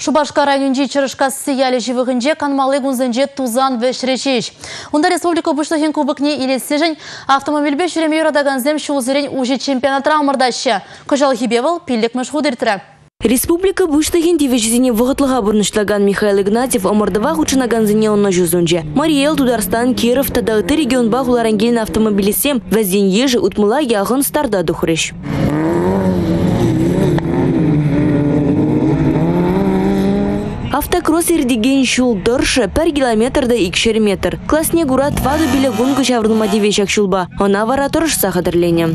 Шубашка районынжи чырышкасы ялі живығынже канмалы күнзінже тузан вешречеш. Онда республика бұшлығын кубыкне илесежін автомобильбе жүреме юрадаганзем шулзырен уже чемпионат рамырдашы. Күжал хибевал пилік мәшғудыртыры. Республика буштагин дивизине вғытлыға бұрнышлаган Михаил Игнатьев омырдыва хучынаганзыне онна жүзунже. Мариэл, Тударстан, Киров, Тадалты регион баг уларангелін автомобилисем вәзден ежі утмыла яғын старда дұхырыш. Автокросс ердеген шул дұршы пәр километрда икшер метр. Классне гурат ваду биле гунғы шаврынма девешак шулба. Она вара тұрышса қадырлене.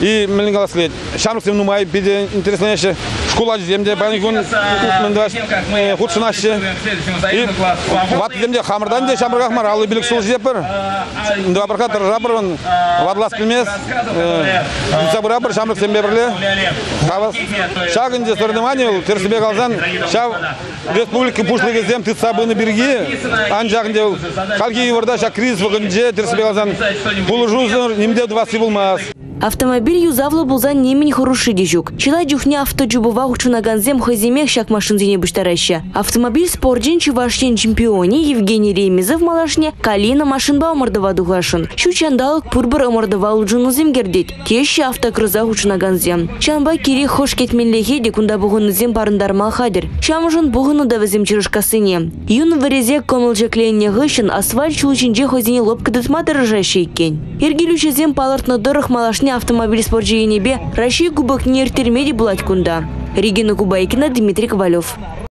и мен галаслет. Шамрык сем нумай биде интересно еще школа земде панигун мен даш худшынаше. И ват земде хамырдан де шамрык ахмар алы билик сул жепер. Два барка тыржабырын вадлас билмес. Сабыра бір шамрык сембе бірле. Кавас. Шагынде соревнование был, терсібе қалзан, шав республика пушлыгы зем ты сабыны берги, ан жағынде қалги еварда ша кризис вагынде терсібе қалзан, бұл жузыр немде двасы болмас. Автомобиль юзавлы булзан немень хороший дежук. Чила дюхня автоджубова учунаганзем хозимех шак машин зене быштараща. Автомобиль спорджин чувашчен чемпионе Евгений Ремезов малашне Калина машинба омырдыва дугашын. Шу чандалык пурбыр омырдыва луджуну земгердет. Кеші автокрыза учунаганзем. Чанба кири хош кетменлеге де кунда бугыны зем барындарма хадыр. Шамжын бугыны да візем чырышкасыне. Юн варезе комылжекленне гышын асфальт чулчинже хозине лопка дытма дырыжашы екен. Ергелюче зем палыртны дырых малашне автомобиль спорджиенебе Россия кубок нертермеди булать кунда. Регина Кубайкина, Дмитрий Ковалев.